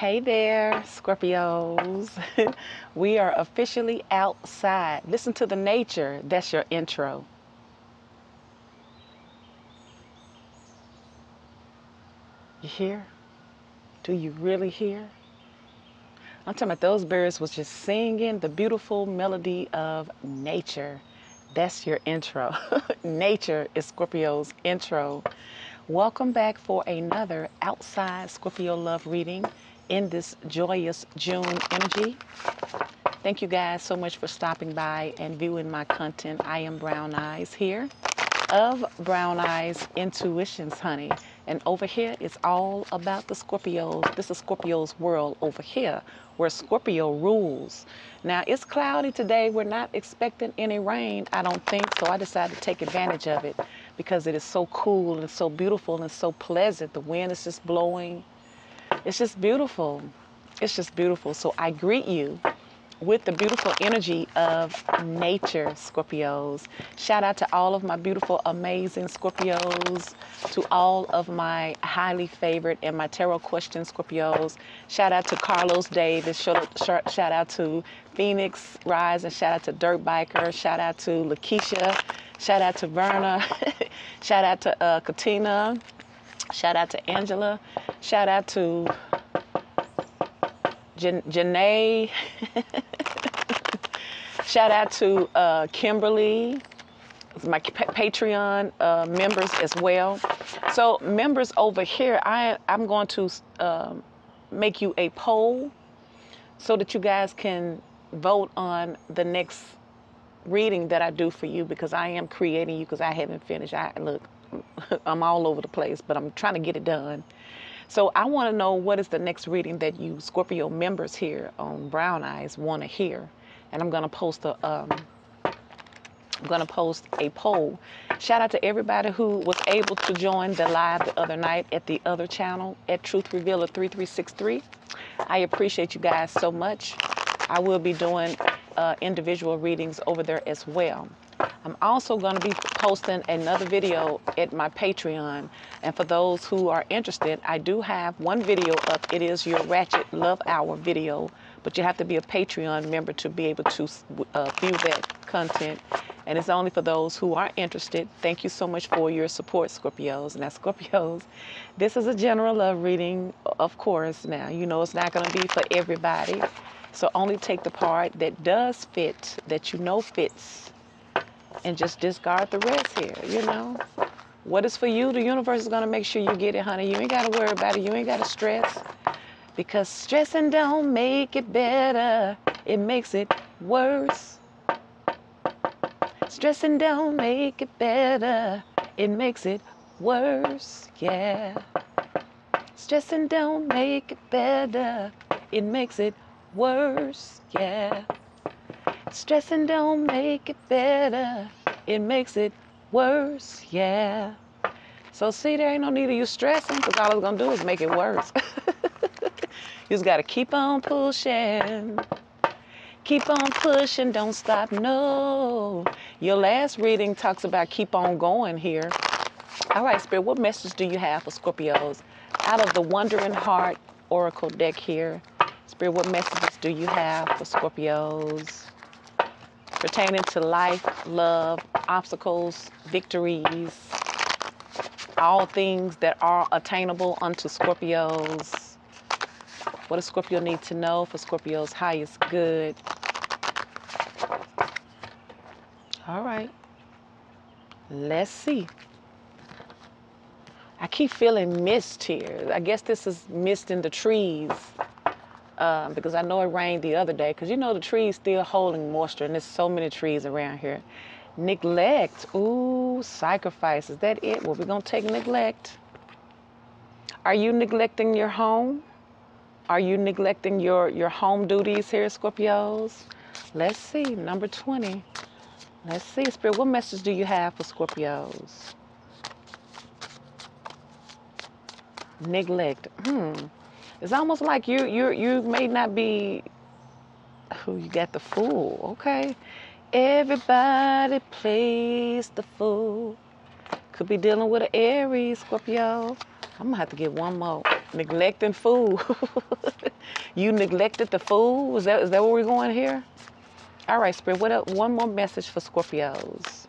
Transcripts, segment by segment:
Hey there, Scorpios. we are officially outside. Listen to the nature. That's your intro. You hear? Do you really hear? I'm talking about those birds was just singing the beautiful melody of nature. That's your intro. nature is Scorpio's intro. Welcome back for another outside Scorpio love reading in this joyous June energy. Thank you guys so much for stopping by and viewing my content. I am Brown Eyes here of Brown Eyes Intuitions, honey. And over here, it's all about the Scorpios. This is Scorpio's world over here, where Scorpio rules. Now, it's cloudy today. We're not expecting any rain, I don't think. So I decided to take advantage of it because it is so cool and so beautiful and so pleasant. The wind is just blowing. It's just beautiful. It's just beautiful. So I greet you with the beautiful energy of nature, Scorpios. Shout out to all of my beautiful, amazing Scorpios, to all of my highly favored and my tarot question Scorpios. Shout out to Carlos Davis. Shout out to Phoenix Rise, and shout out to Dirt Biker. Shout out to Lakeisha. Shout out to Verna. shout out to uh, Katina. Shout out to Angela. Shout out to Jan- Janae. Shout out to uh, Kimberly, my Patreon uh, members as well. So members over here, I I'm going to um, make you a poll so that you guys can vote on the next reading that I do for you because I am creating you because I haven't finished. I look, I'm all over the place, but I'm trying to get it done. So I want to know what is the next reading that you Scorpio members here on Brown Eyes want to hear and I'm gonna post a um, I'm gonna post a poll. Shout out to everybody who was able to join the live the other night at the other channel at Truth Revealer 3363. I appreciate you guys so much. I will be doing uh, individual readings over there as well. I'm also going to be posting another video at my Patreon. And for those who are interested, I do have one video up. It is your Ratchet Love Hour video but you have to be a Patreon member to be able to uh, view that content. And it's only for those who are interested. Thank you so much for your support, Scorpios. And that's Scorpios. This is a general love reading, of course. Now, you know it's not going to be for everybody. So only take the part that does fit, that you know fits, and just discard the rest here, you know. What is for you, the universe is to make sure you get it, honey. You ain't got to worry about it. You ain't got to stress. Because stressing don't make it better, it makes it worse. Stressing don't make it better, it makes it worse, yeah. Stressing don't make it better, it makes it worse, yeah. Stressing don't make it better, it makes it worse, yeah. So see, there ain't no need of you stressing, because all it's gonna do is make it worse. You just got to keep on pushing. Keep on pushing, don't stop, no. Your last reading talks about keep on going here. All right, Spirit, what message do you have for Scorpios? Out of the Wandering Heart Oracle deck here, Spirit, what messages do you have for Scorpios? Pertaining to life, love, obstacles, victories, all things that are attainable unto Scorpios. What does Scorpio need to know for Scorpio's highest good? All right. Let's see. I keep feeling mist here. I guess this is mist in the trees um, because I know it rained the other day because you know the trees still holding moisture and there's so many trees around here. Neglect. Ooh, sacrifice. Is that it? Well, we're going to take neglect. Are you neglecting your home? Are you neglecting your, your home duties here, Scorpios? Let's see, number 20. Let's see, Spirit, what message do you have for Scorpios? Neglect. Hmm. It's almost like you you you may not be who oh, you got the fool, okay? Everybody plays the fool. Could be dealing with an Aries, Scorpio. I'm gonna have to get one more. Neglecting fool. you neglected the fool? Is that is that where we're going here? All right, Spirit. What up? One more message for Scorpios.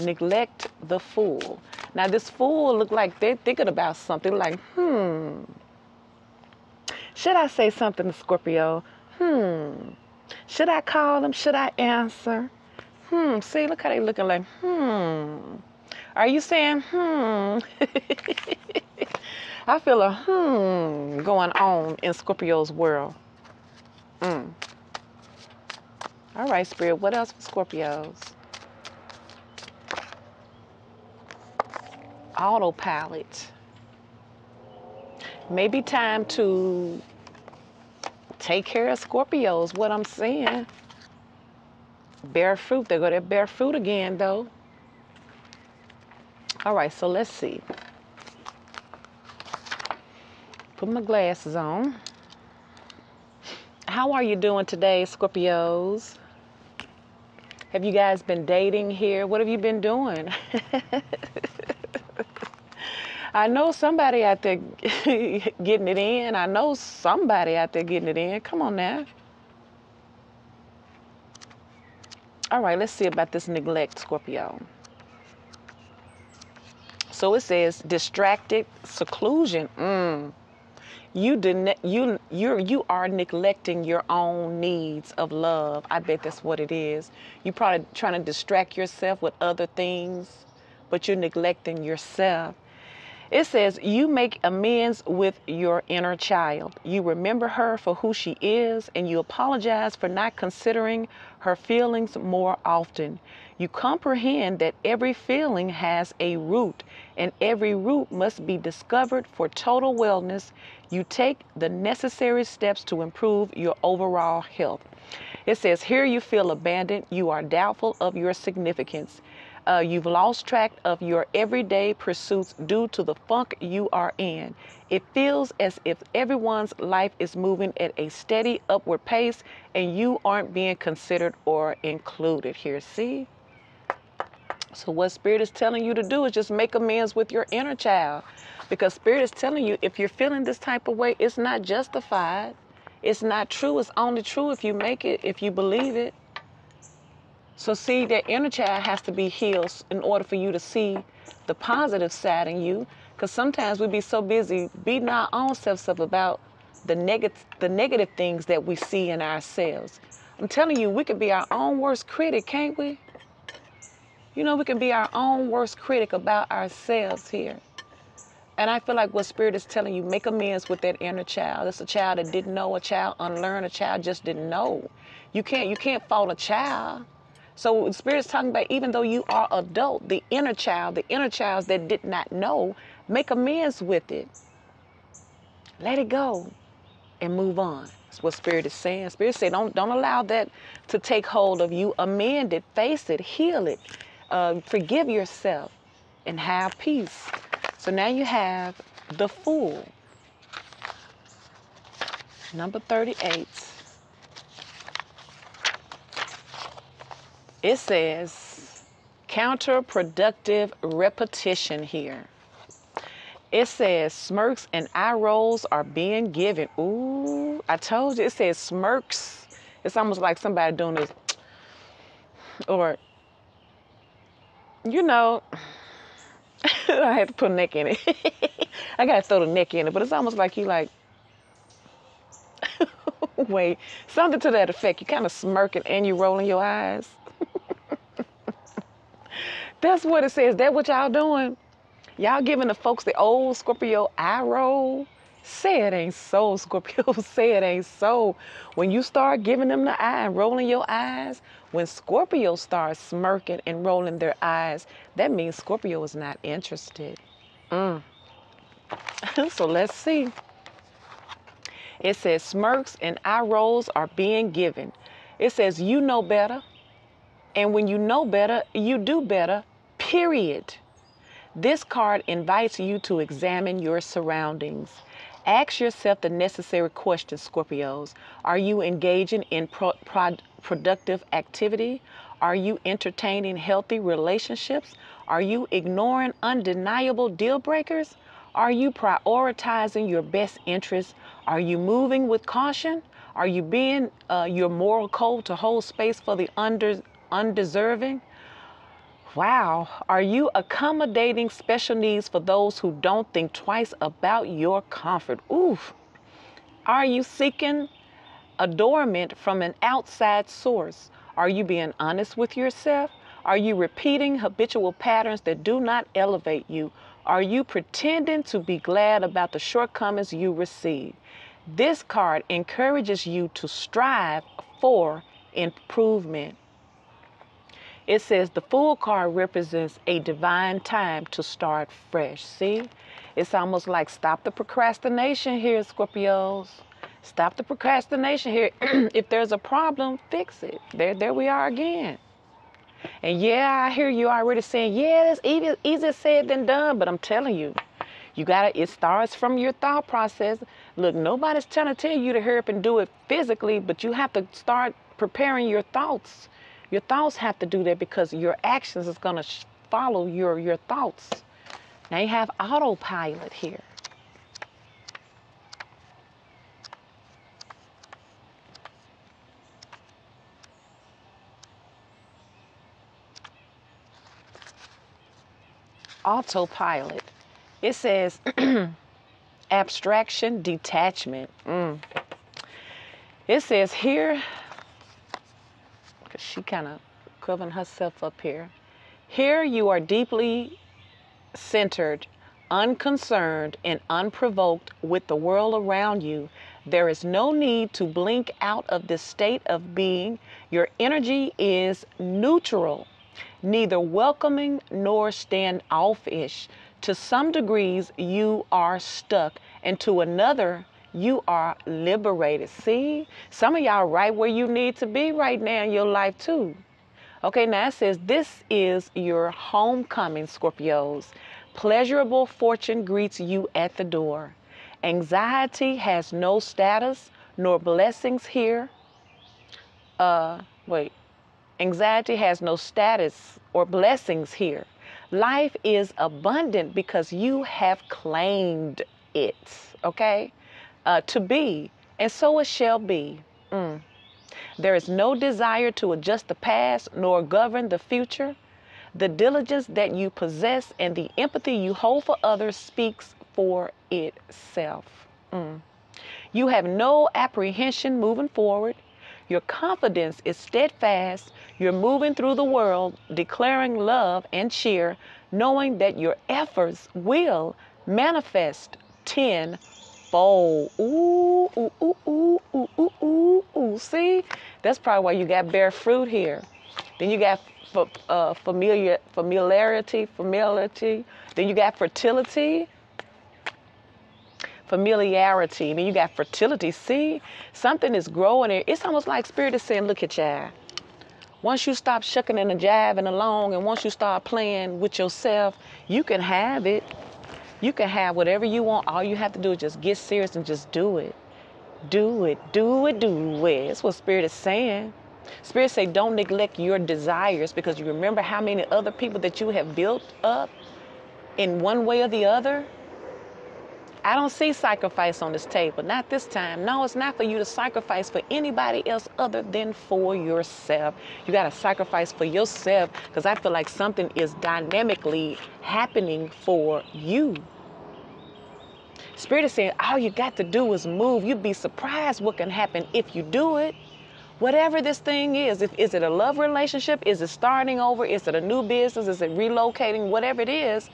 Neglect the fool. Now this fool look like they're thinking about something. Like, hmm. Should I say something to Scorpio? Hmm. Should I call them? Should I answer? Hmm. See, look how they looking like, hmm. Are you saying, hmm? I feel a hmm going on in Scorpio's world. Mm. All right, Spirit, what else for Scorpios? Autopilot. Maybe time to take care of Scorpios, what I'm saying. Bear fruit. They go to bear fruit again, though. All right, so let's see. Put my glasses on. How are you doing today, Scorpios? Have you guys been dating here? What have you been doing? I know somebody out there getting it in. I know somebody out there getting it in. Come on now. All right, let's see about this neglect, Scorpio. So it says distracted seclusion. Mm. You didn't you you you are neglecting your own needs of love. I bet that's what it is. You're probably trying to distract yourself with other things, but you're neglecting yourself. It says, You make amends with your inner child. You remember her for who she is, and you apologize for not considering her feelings more often. You comprehend that every feeling has a root, and every root must be discovered for total wellness. You take the necessary steps to improve your overall health. It says, Here you feel abandoned. You are doubtful of your significance. Uh, you've lost track of your everyday pursuits due to the funk you are in. It feels as if everyone's life is moving at a steady upward pace and you aren't being considered or included here. See? So, what Spirit is telling you to do is just make amends with your inner child. Because Spirit is telling you if you're feeling this type of way, it's not justified. It's not true. It's only true if you make it, if you believe it. So see, that inner child has to be healed in order for you to see the positive side in you. Because sometimes we be so busy beating our own selves up about the negative, the negative things that we see in ourselves. I'm telling you, we could be our own worst critic, can't we? You know, we can be our own worst critic about ourselves here. And I feel like what Spirit is telling you, make amends with that inner child. It's a child that didn't know, a child unlearned, a child just didn't know. You can't you can't fault a child. So the Spirit's talking about even though you are adult, the inner child, the inner child that did not know, make amends with it. Let it go and move on. That's what Spirit is saying. Spirit say don't don't allow that to take hold of you. Amend it, face it, heal it, uh, forgive yourself, and have peace. So now you have the fool. Number 38. It says counterproductive repetition here. It says smirks and eye rolls are being given. Ooh, I told you it says smirks. It's almost like somebody doing this. Or, you know, I had to put a neck in it. I gotta throw the neck in it, but it's almost like you like wait, something to that effect. You kind of smirking and you rolling your eyes. That's what it says. That what y'all doing? Y'all giving the folks the old Scorpio eye roll? Say it ain't so, Scorpio. Say it ain't so. When you start giving them the eye and rolling your eyes, when Scorpio starts smirking and rolling their eyes, that means Scorpio is not interested. Mm. so let's see. It says smirks and eye rolls are being given. It says you know better. And when you know better, you do better period. This card invites you to examine your surroundings. Ask yourself the necessary questions, Scorpios. Are you engaging in pro- pro- productive activity? Are you entertaining healthy relationships? Are you ignoring undeniable deal breakers? Are you prioritizing your best interests? Are you moving with caution? Are you being uh, your moral code to hold space for the under, undeserving? Wow. Are you accommodating special needs for those who don't think twice about your comfort? Oof. Are you seeking adornment from an outside source? Are you being honest with yourself? Are you repeating habitual patterns that do not elevate you? Are you pretending to be glad about the shortcomings you receive? This card encourages you to strive for improvement. It says the Fool card represents a divine time to start fresh. See? It's almost like stop the procrastination here, Scorpios. Stop the procrastination here. if there's a problem, fix it. There, there we are again. And yeah, I hear you already saying, yeah, it's easy, easier said than done. But I'm telling you, you gotta. It starts from your thought process. Look, nobody's trying to tell you to hurry up and do it physically, but you have to start preparing your thoughts your thoughts have to do that because your actions is going to follow your, your thoughts. Now you have autopilot here. Autopilot. It says abstraction, detachment. Mm. It says here because she kind of covering herself up here. Here you are deeply centered, unconcerned, and unprovoked with the world around you. There is no need to blink out of this state of being. Your energy is neutral, neither welcoming nor standoffish. To some degrees, you are stuck, and to another, you are liberated. See, some of y'all right where you need to be right now in your life too. Okay, now it says this is your homecoming, Scorpios. Pleasurable fortune greets you at the door. Anxiety has no status nor blessings here. Uh, wait. Anxiety has no status or blessings here. Life is abundant because you have claimed it. Okay? Uh, to be, and so it shall be. Mm. There is no desire to adjust the past nor govern the future. The diligence that you possess and the empathy you hold for others speaks for itself. Mm. You have no apprehension moving forward. Your confidence is steadfast. You're moving through the world declaring love and cheer, knowing that your efforts will manifest 10 fold. Ooh, ooh, ooh, ooh, ooh, ooh, ooh, ooh. See, that's probably why you got bear fruit here. Then you got uh, familiar, familiarity, familiarity. Then you got fertility, familiarity. Then you got fertility. See, something is growing. Here. It's almost like Spirit is saying, look at y'all. Once you stop shucking and jiving along and once you start playing with yourself, you can have it. You can have whatever you want. All you have to do is just get serious and just do it. Do it, do it, do it. That's what Spirit is saying. Spirit say don't neglect your desires because you remember how many other people that you have built up in one way or the other. I don't see sacrifice on this table, not this time. No, it's not for you to sacrifice for anybody else other than for yourself. You got to sacrifice for yourself because I feel like something is dynamically happening for you. Spirit is saying all you got to do is move. You'd be surprised what can happen if you do it. Whatever this thing is, if is it a love relationship, is it starting over, is it a new business, is it relocating, whatever it is,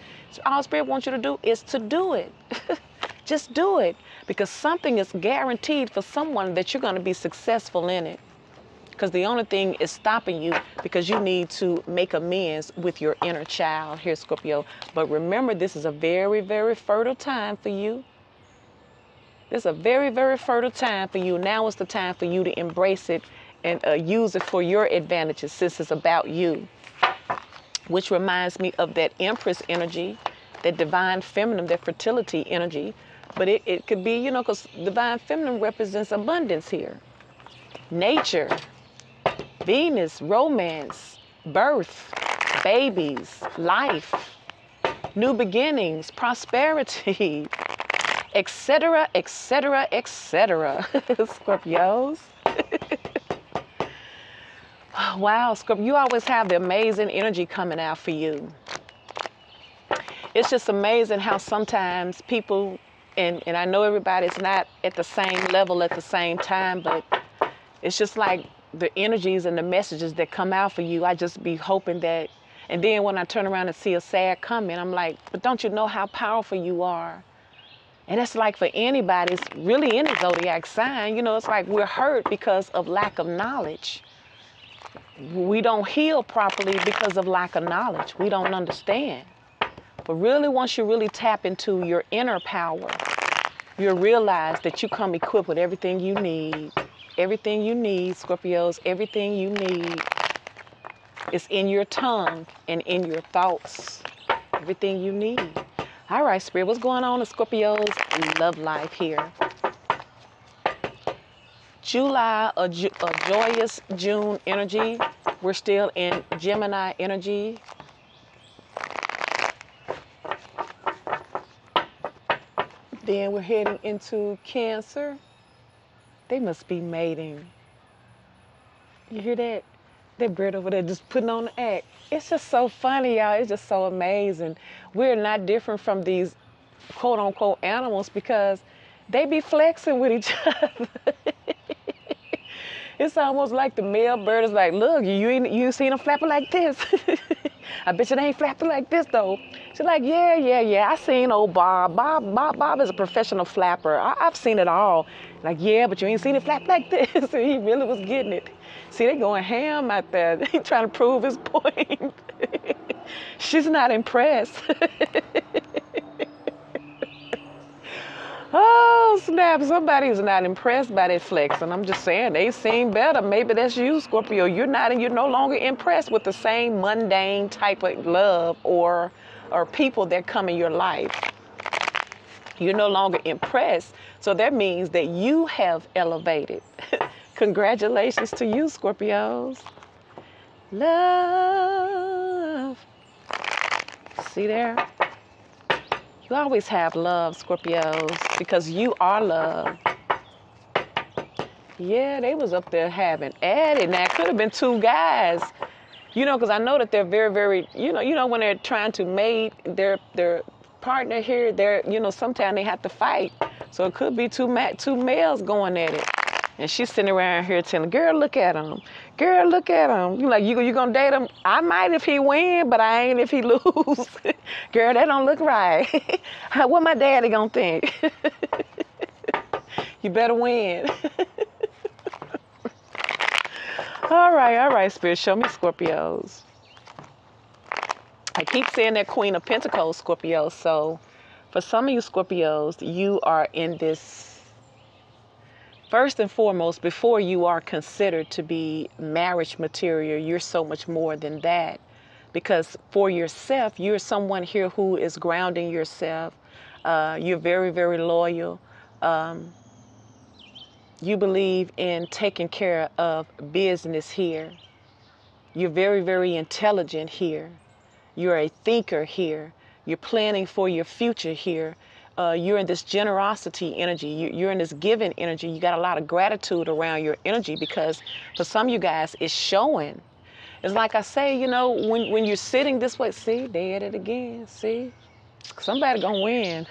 all Spirit wants you to do is to do it. Just do it because something is guaranteed for someone that you're going to be successful in it. Because the only thing is stopping you because you need to make amends with your inner child here, Scorpio. But remember, this is a very, very fertile time for you. This is a very, very fertile time for you. Now is the time for you to embrace it and uh, use it for your advantages since it's about you. Which reminds me of that Empress energy, that divine feminine, that fertility energy. But it, it could be, you know, because divine feminine represents abundance here. Nature, Venus, romance, birth, babies, life. new beginnings, prosperity, etc., etc., etc. Scorpios. wow, Scorpio, you always have the amazing energy coming out for you. It's just amazing how sometimes people, and, and I know everybody's not at the same level at the same time, but it's just like the energies and the messages that come out for you. I just be hoping that, and then when I turn around and see a sad comment, I'm like, but don't you know how powerful you are? And it's like for anybody, it's really any zodiac sign, you know, it's like we're hurt because of lack of knowledge. We don't heal properly because of lack of knowledge. We don't understand. But really, once you really tap into your inner power, you'll realize that you come equipped with everything you need. Everything you need, Scorpios, everything you need is in your tongue and in your thoughts. Everything you need. All right, Spirit, what's going on in Scorpio's love life here? July, a, a joyous June energy. We're still in Gemini energy. Then we're heading into Cancer. They must be mating. You hear that? That bird over there just putting on the act. It's just so funny, y'all. It's just so amazing. We're not different from these quote unquote animals because they be flexing with each other. it's almost like the male bird is like, look, you ain't you seen a flapper like this. I bet you they ain't flapping like this though. She's like, yeah, yeah, yeah. I seen old Bob. Bob, Bob, Bob is a professional flapper. I, have seen it all. Like, yeah, but you ain't seen it flap like this. he really was getting it. See, they going ham out there. They trying to prove his point. She's not impressed. oh, snap. Somebody's not impressed by that flex. And I'm just saying, they seem better. Maybe that's you, Scorpio. You're not, and you're no longer impressed with the same mundane type of love or, or people that come in your life. You're no longer impressed. So that means that you have elevated. Congratulations to you, Scorpios. Love. See there? You always have love, Scorpios, because you are love. Yeah, they was up there having at it. Now, it could have been two guys, you know, because I know that they're very, very, you know, you know, when they're trying to mate their their partner here, they're, you know, sometimes they have to fight. So it could be two ma- two males going at it. And she's sitting around here telling, girl, look at him. Girl, look at him. You like, you, you gonna date him? I might if he win, but I ain't if he lose. girl, that don't look right. what my daddy gonna think? you better win. all right, all right, Spirit, show me Scorpios. I keep saying that Queen of Pentacles, Scorpio. So for some of you Scorpios, you are in this First and foremost, before you are considered to be marriage material, you're so much more than that. Because for yourself, you're someone here who is grounding yourself. Uh, you're very, very loyal. Um, you believe in taking care of business here. You're very, very intelligent here. You're a thinker here. You're planning for your future here uh, you're in this generosity energy. You, are in this giving energy. You got a lot of gratitude around your energy because for some of you guys, it's showing. It's like I say, you know, when, when you're sitting this way, see, they at it again, see? Somebody gonna win.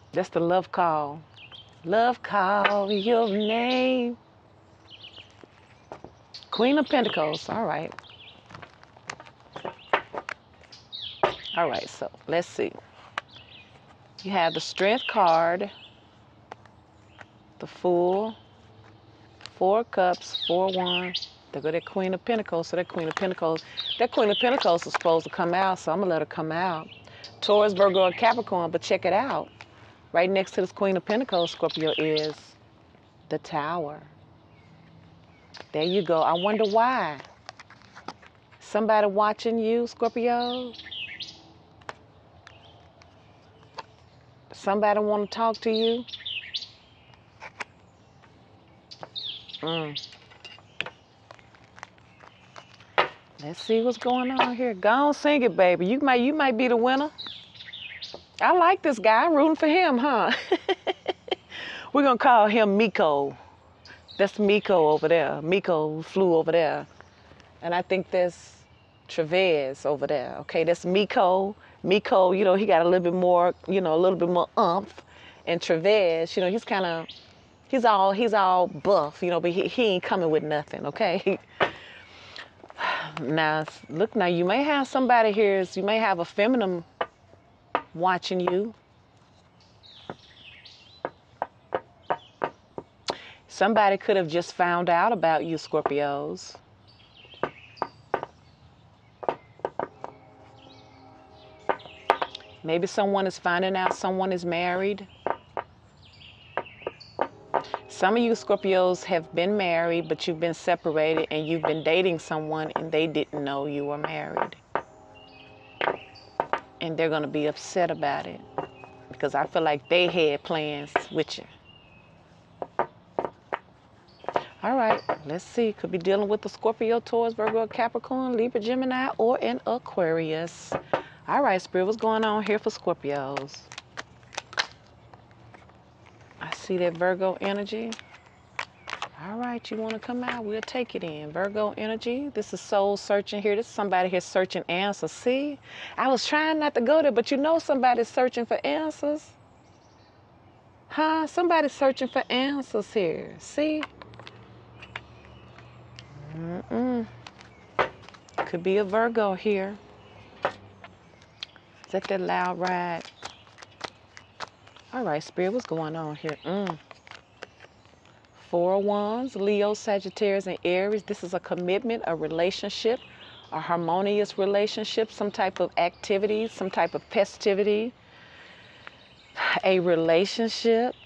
That's the love call. Love call your name. Queen of Pentacles. All right. All right, so let's see. You have the Strength card, the Fool, Four Cups, Four Wands. They go that Queen of Pentacles. So that Queen of Pentacles, that Queen of Pentacles is supposed to come out, so I'm gonna let her come out. Taurus, Virgo, and Capricorn, but check it out. Right next to this Queen of Pentacles, Scorpio, is the Tower. There you go. I wonder why. Somebody watching you, Scorpio? Somebody want to talk to you? Mm. Let's see what's going on here. Go on, sing it, baby. You might, you might be the winner. I like this guy. I'm rooting for him, huh? We're gonna call him Miko. That's Miko over there. Miko flew over there. And I think that's Travez over there. Okay, that's Miko. Miko, you know, he got a little bit more, you know, a little bit more umph. And Travez, you know, he's kind of, he's all, he's all buff, you know, but he, he ain't coming with nothing, okay? now, look, now you may have somebody here, you may have a feminine watching you. Somebody could have just found out about you, Scorpios. Maybe someone is finding out someone is married. Some of you Scorpios have been married, but you've been separated and you've been dating someone and they didn't know you were married. And they're going to be upset about it because I feel like they had plans with you. All right, let's see. Could be dealing with the Scorpio, Taurus, Virgo, Capricorn, Libra, Gemini, or an Aquarius. All right, Spirit, what's going on here for Scorpios? I see that Virgo energy. All right, you want to come out? We'll take it in. Virgo energy. This is soul searching here. This is somebody here searching answers. See? I was trying not to go there, but you know somebody's searching for answers. Huh? Somebody's searching for answers here. See? Mm-mm. Could be a Virgo here. Is that that loud ride? All right, Spirit, what's going on here? Mm. Four Wands, Leo, Sagittarius, and Aries. This is a commitment, a relationship, a harmonious relationship, some type of activity, some type of festivity, a relationship.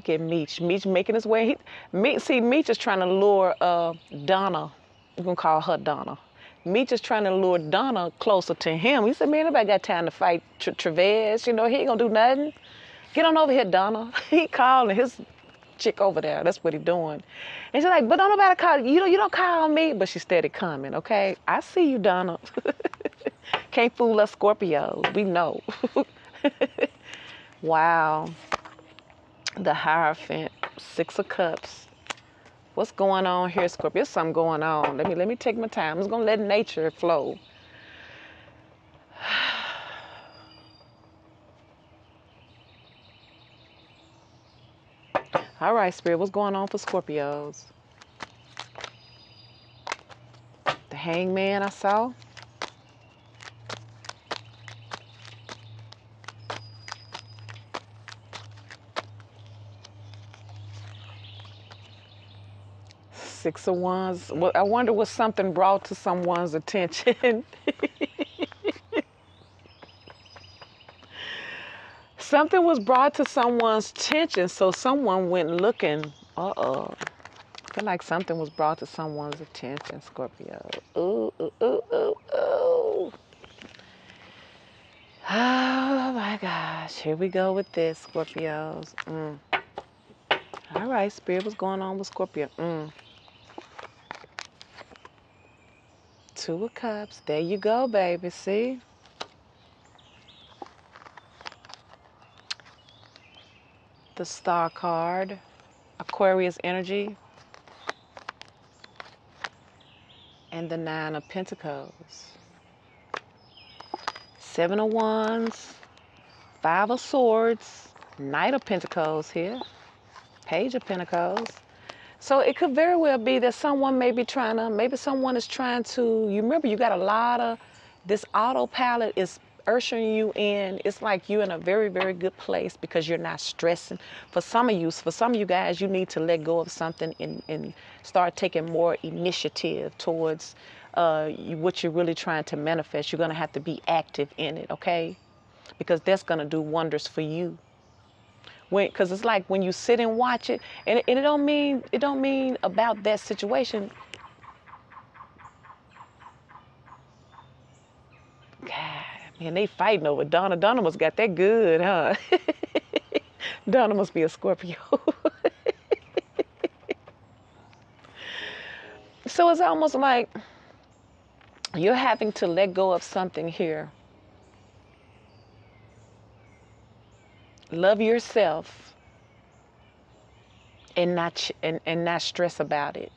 Look at Meech. Meech making his way. Meech, see, Meech is trying to lure uh, Donna we're gonna call her Donna. Meech is trying to lure Donna closer to him. He said, man, nobody got time to fight Tra- Travez. You know, he ain't gonna do nothing. Get on over here, Donna. he calling his chick over there. That's what he doing. And she's like, but don't nobody call you. Don't, you don't call me. But she steady coming. Okay, I see you, Donna. Can't fool us Scorpios. We know. wow. The Hierophant, Six of Cups. What's going on here, Scorpio? Something going on. Let me let me take my time. I'm just gonna let nature flow. All right, Spirit, what's going on for Scorpios? The hangman I saw. Six of Wands. Well, I wonder what something brought to someone's attention. something was brought to someone's attention, so someone went looking. Uh oh. I feel like something was brought to someone's attention, Scorpio. Ooh, ooh, ooh, ooh, ooh. Oh my gosh. Here we go with this, Scorpios. Mm. All right, Spirit, what's going on with Scorpio? Mm. Two of Cups. There you go, baby. See? The Star card. Aquarius energy. And the Nine of Pentacles. Seven of Wands. Five of Swords. Knight of Pentacles here. Page of Pentacles. So it could very well be that someone may be trying to, maybe someone is trying to, you remember you got a lot of, this autopilot is ushering you in. It's like you're in a very, very good place because you're not stressing. For some of you, for some of you guys, you need to let go of something and, and start taking more initiative towards uh, what you're really trying to manifest. You're going to have to be active in it, okay? Because that's going to do wonders for you when because it's like when you sit and watch it and, and it don't mean it don't mean about that situation God, man, they fighting over Donna. Donna must got that good, huh? Donna must be a Scorpio. so it's almost like you're having to let go of something here. Love yourself and not and, and not stress about it.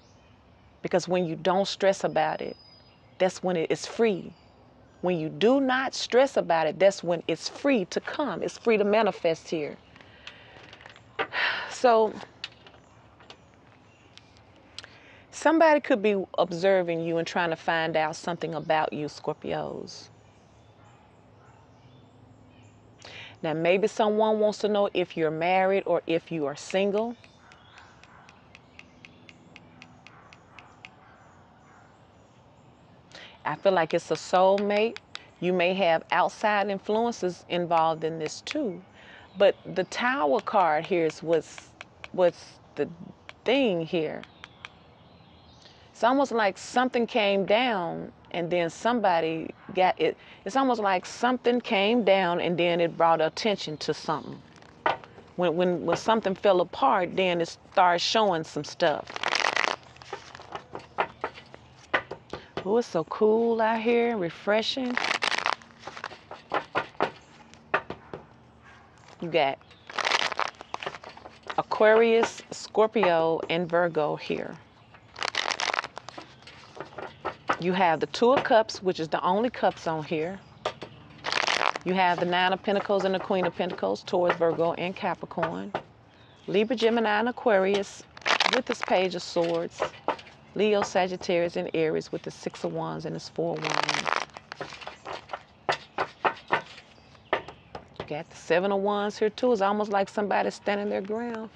Because when you don't stress about it, that's when it is free. When you do not stress about it, that's when it's free to come. It's free to manifest here. So somebody could be observing you and trying to find out something about you, Scorpios. Now, maybe someone wants to know if you're married or if you are single. I feel like it's a soulmate. You may have outside influences involved in this too. But the tower card here is what's what's the thing here. It's almost like something came down and then somebody got it. It's almost like something came down and then it brought attention to something. When, when, when something fell apart, then it started showing some stuff. Oh, it's so cool out here, refreshing. You got Aquarius, Scorpio, and Virgo here. You have the Two of Cups, which is the only cups on here. You have the Nine of Pentacles and the Queen of Pentacles, Taurus, Virgo, and Capricorn. Libra, Gemini, and Aquarius with this Page of Swords. Leo, Sagittarius, and Aries with the Six of Wands and this Four of Wands. Got the Seven of Wands here too. It's almost like somebody standing their ground.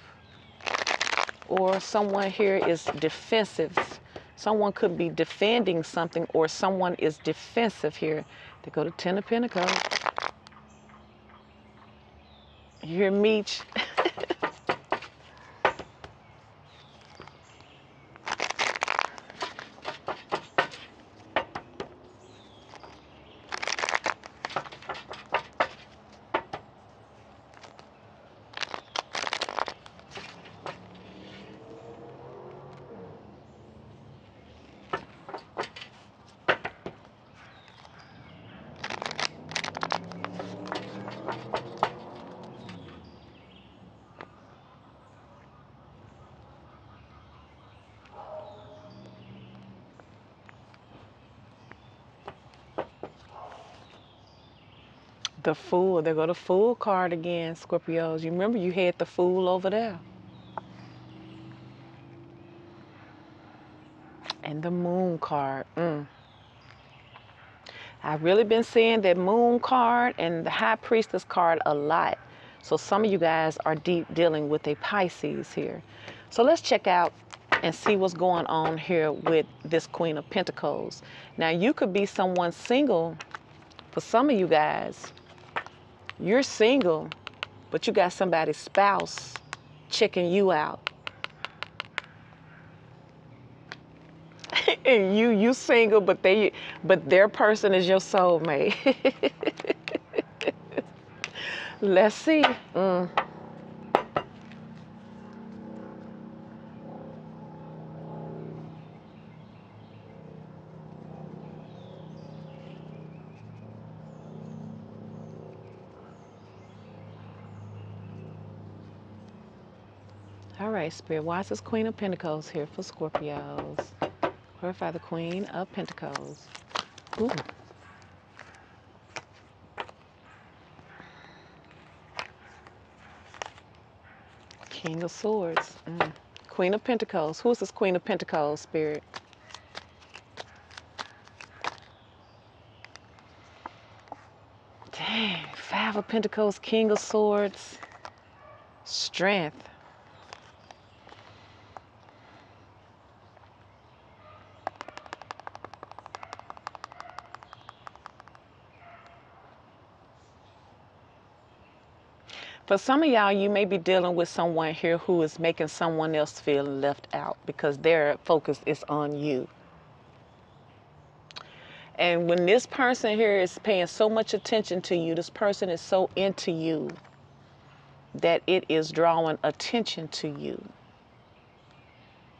Or someone here is defensive. Someone could be defending something or someone is defensive here. They go to Ten of Pentacles. You hear Meech? The Fool. There go the Fool card again, Scorpios. You remember you had the Fool over there. And the Moon card. Mm. I've really been seeing that Moon card and the High Priestess card a lot. So some of you guys are deep dealing with a Pisces here. So let's check out and see what's going on here with this Queen of Pentacles. Now you could be someone single for some of you guys you're single, but you got somebody's spouse checking you out. and you you single, but they but their person is your soulmate. Let's see. Mm. All Spirit, why is this Queen of Pentacles here for Scorpios? Clarify the Queen of Pentacles. Ooh. King of Swords. Mm. Queen of Pentacles. Who is this Queen of Pentacles, Spirit? Dang. Five of Pentacles, King of Swords. Strength. For some of y'all, you may be dealing with someone here who is making someone else feel left out because their focus is on you. And when this person here is paying so much attention to you, this person is so into you that it is drawing attention to you.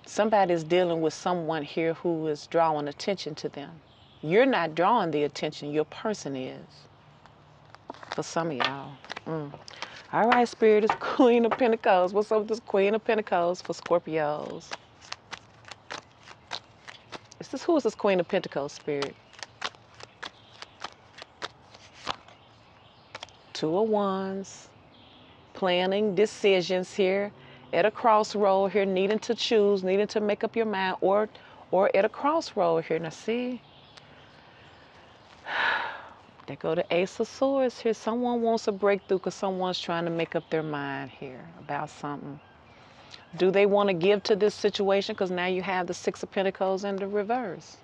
Somebody is dealing with someone here who is drawing attention to them. You're not drawing the attention, your person is. For some of y'all. Mm. All right, Spirit is Queen of Pentacles. What's up with this Queen of Pentacles for Scorpios? Is this who is this Queen of Pentacles, Spirit? Two of Wands. Planning decisions here at a crossroad here, needing to choose, needing to make up your mind, or or at a crossroad here. Now see, they go to Ace of Swords here. Someone wants a breakthrough because someone's trying to make up their mind here about something. Do they want to give to this situation? Because now you have the Six of Pentacles in the reverse.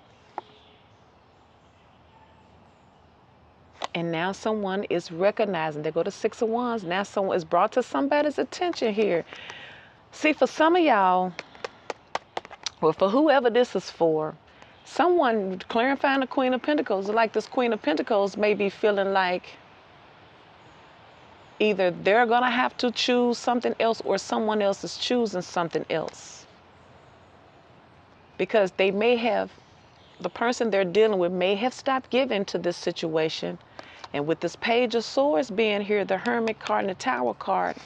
And now someone is recognizing. They go to Six of Wands. Now someone is brought to somebody's attention here. See, for some of y'all, or for whoever this is for, someone clarifying the Queen of Pentacles, like this Queen of Pentacles may be feeling like either they're going to have to choose something else or someone else is choosing something else. Because they may have, the person they're dealing with may have stopped giving to this situation. And with this Page of Swords being here, the Hermit card and the Tower card,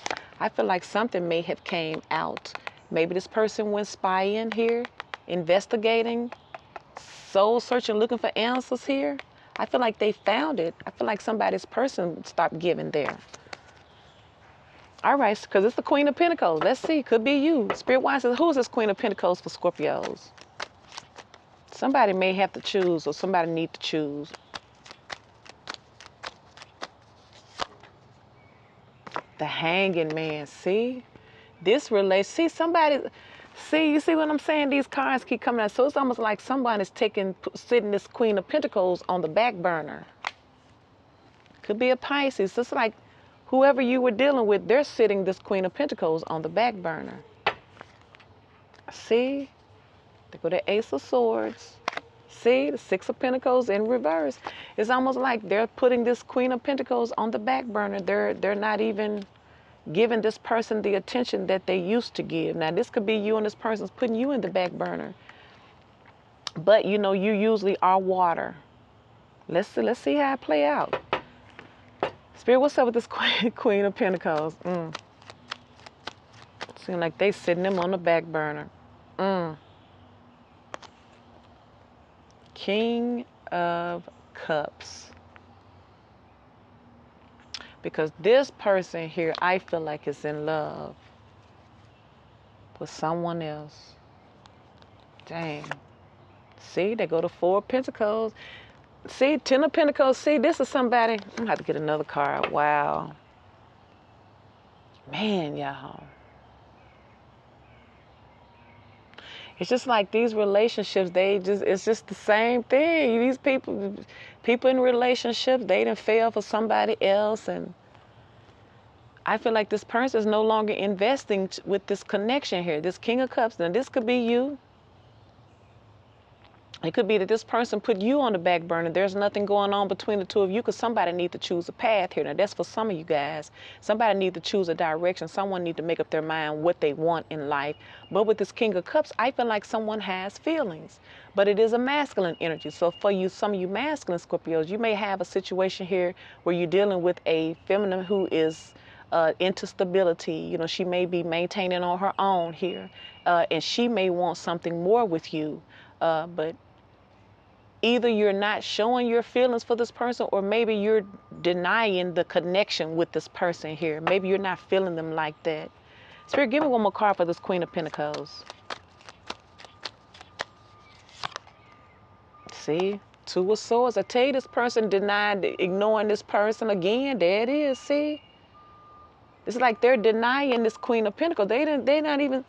I feel like something may have came out. Maybe this person went spying here, investigating, soul searching, looking for answers here. I feel like they found it. I feel like somebody's person stopped giving there. All right, because it's the Queen of Pentacles. Let's see. Could be you. Spirit wise says, who is this Queen of Pentacles for Scorpios? Somebody may have to choose or somebody need to choose. The hanging man. See? This relates. See, somebody. See, you see what I'm saying? These cards keep coming out. So it's almost like somebody's taking, sitting this Queen of Pentacles on the back burner. Could be a Pisces. It's like whoever you were dealing with, they're sitting this Queen of Pentacles on the back burner. See? They go to Ace of Swords. See, the Six of Pentacles in reverse. It's almost like they're putting this Queen of Pentacles on the back burner. They're they're not even giving this person the attention that they used to give. Now, this could be you and this person's putting you in the back burner. But you know, you usually are water. Let's see, let's see how it play out. Spirit, what's up with this Queen, queen of Pentacles? Mm. Seem like they sitting them on the back burner. Mm. King of Cups. Because this person here, I feel like is in love with someone else. Dang. See, they go to Four Pentacles. See, Ten of Pentacles. See, this is somebody. I'm gonna have to get another card. Wow. Man, y'all. It's just like these relationships, they just it's just the same thing. These people people in relationships, they didn't fail for somebody else and I feel like this person is no longer investing with this connection here. This King of Cups. Now this could be you. It could be that this person put you on the back burner. There's nothing going on between the two of you because somebody need to choose a path here. Now that's for some of you guys. Somebody need to choose a direction. Someone need to make up their mind what they want in life. But with this King of Cups, I feel like someone has feelings. But it is a masculine energy. So for you, some of you masculine Scorpios, you may have a situation here where you're dealing with a feminine who is uh, into stability. You know, she may be maintaining on her own here, uh, and she may want something more with you. Uh, but either you're not showing your feelings for this person or maybe you're denying the connection with this person here. Maybe you're not feeling them like that. Spirit, give me one more card for this Queen of Pentacles. See? Two of Swords. I tell you, this person denied ignoring this person again. There it is. See? It's like they're denying this Queen of Pentacles. They didn't. They're not even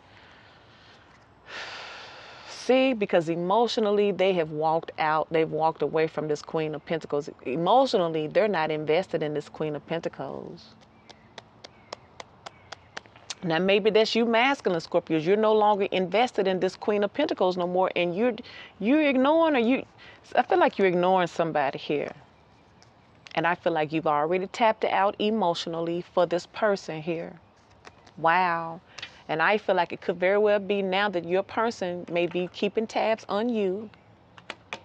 see because emotionally they have walked out they've walked away from this queen of pentacles. Emotionally they're not invested in this queen of pentacles. Now maybe that's you masculine scorpios. You're no longer invested in this queen of pentacles no more and you're you're ignoring or you i feel like you're ignoring somebody here. And i feel like you've already tapped out emotionally for this person here. Wow. And I feel like it could very well be now that your person may be keeping tabs on you.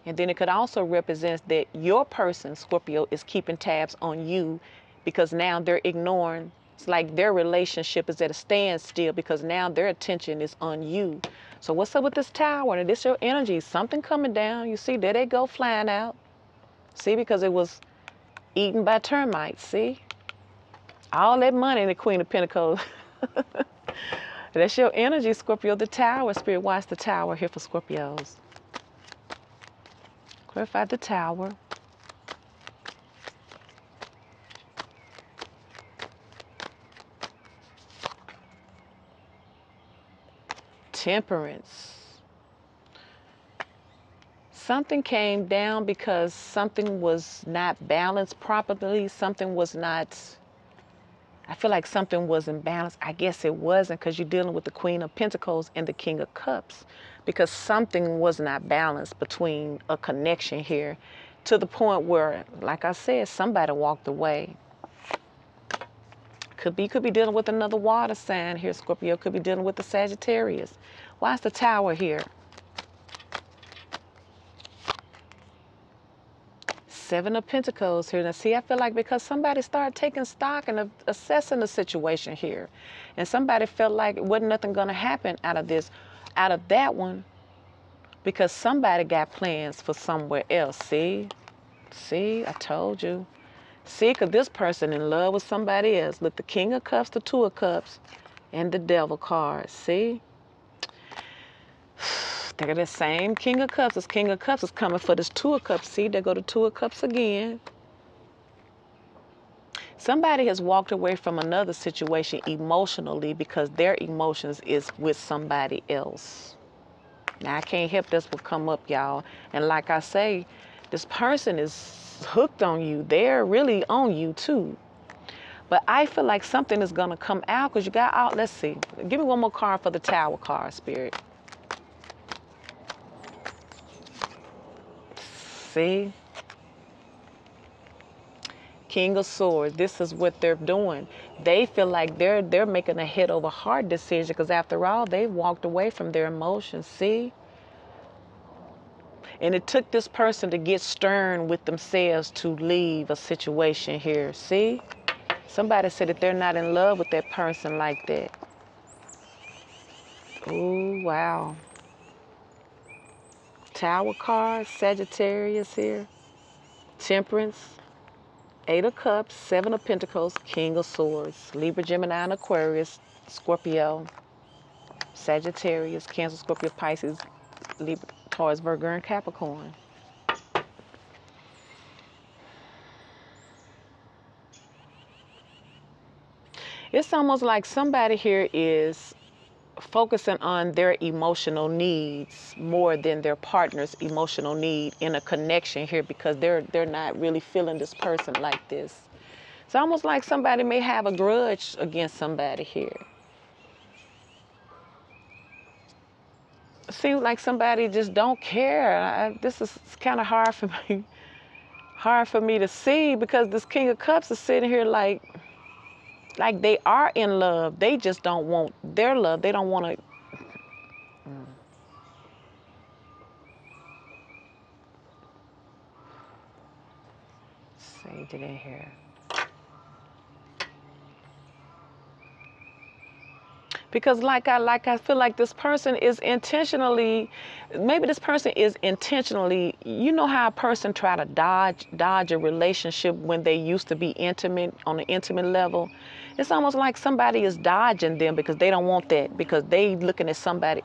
And then it could also represent that your person, Scorpio, is keeping tabs on you because now they're ignoring. It's like their relationship is at a standstill because now their attention is on you. So what's up with this tower? And this your energy. Something coming down. You see, there they go flying out. See, because it was eaten by termites. See? All that money in the Queen of Pentacles. That's your energy, Scorpio. The tower, Spirit. Why's the tower here for Scorpios? Clarify the tower. Temperance. Something came down because something was not balanced properly. Something was not I feel like something was imbalanced. I guess it wasn't because you're dealing with the Queen of Pentacles and the King of Cups because something was not balanced between a connection here to the point where, like I said, somebody walked away. Could be, could be dealing with another water sign here, Scorpio. Could be dealing with the Sagittarius. Why is the tower here? Seven of Pentacles here. Now, see, I feel like because somebody started taking stock and assessing the situation here, and somebody felt like it wasn't nothing going to happen out of this, out of that one, because somebody got plans for somewhere else. See? See? I told you. See, because this person in love with somebody else. Look, the King of Cups, the Two of Cups, and the Devil card. See? Of the same King of Cups. This King of Cups is coming for this Two of Cups. See, they go to Two of Cups again. Somebody has walked away from another situation emotionally because their emotions is with somebody else. Now, I can't help this will come up, y'all. And like I say, this person is hooked on you. They're really on you, too. But I feel like something is going to come out because you got out. Let's see. Give me one more card for the Tower card, Spirit. See? King of Swords. This is what they're doing. They feel like they're they're making a head over heart decision because after all, they walked away from their emotions. See? And it took this person to get stern with themselves to leave a situation here. See? Somebody said that they're not in love with that person like that. Oh, wow. Tower card, Sagittarius here, Temperance, Eight of Cups, Seven of Pentacles, King of Swords, Libra, Gemini, and Aquarius, Scorpio, Sagittarius, Cancer, Scorpio, Pisces, Libra, Taurus, Virgo, and Capricorn. It's almost like somebody here is focusing on their emotional needs more than their partner's emotional need in a connection here because they're they're not really feeling this person like this. It's almost like somebody may have a grudge against somebody here. Seems like somebody just don't care. I, this is kind of hard for me, hard for me to see because this King of Cups is sitting here like like they are in love. They just don't want their love. They don't want to. Mm. Sage it in here. Because like I like I feel like this person is intentionally maybe this person is intentionally you know how a person try to dodge dodge a relationship when they used to be intimate on an intimate level? It's almost like somebody is dodging them because they don't want that because they looking at somebody